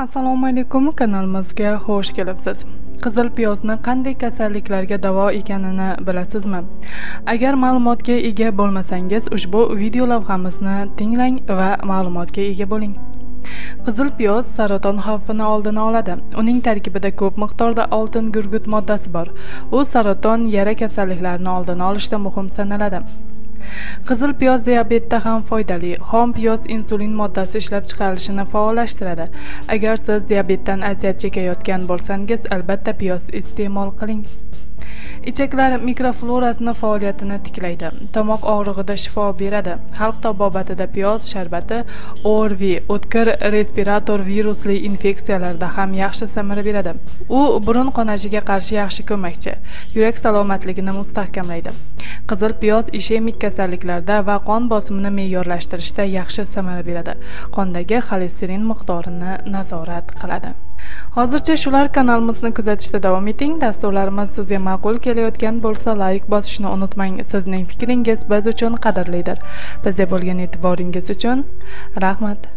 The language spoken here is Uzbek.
assalomu alaykum kanalimizga xush kelibsiz. Qizil piyozni qanday kasalliklarga davo ekanini bilasizmi? Agar ma'lumotga ega bo'lmasangiz ushbu video lavhamizni tinglang va ma'lumotga ega bo'ling. Qizil piyoz saraton xavfini oldini oladi. Uning tarkibida ko'p miqdorda oltin gurgut moddasi bor. U saraton yara kasalliklarini oldini olishda muhim sanaladi. Qizil piyoz diabetda ham foydali. Xom piyoz insulin moddasi ishlab chiqarilishini faollashtiradi. Agar siz diabetdan aziyat chekayotgan bo'lsangiz albatta piyoz iste'mol qiling. Ichaklar mikroflorasini faoliyatini tiklaydi. Tomoq og'rig'ida shifo beradi. Xalq tabobatida piyoz sharbati orvi o'tkir respirator virusli infeksiyalarda ham yaxshi samara beradi. U burun qonashiga qarshi yaxshi ko'makchi. Yurak salomatligini mustahkamlaydi. Qizil piyoz ishemik kasalliklarda va qon bosimini me'yorlashtirishda yaxshi samara beradi. Qondagi xolesterin miqdorini nazorat qiladi. Hozircha shular kanalimizni kuzatishda davom eting. Dasturlarimiz sizga ma'qul kelayotgan bo'lsa layk bosishni unutmang. Sizning fikringiz biz uchun qadrlidir. Bizga bo'lgan e'tiboringiz uchun rahmat.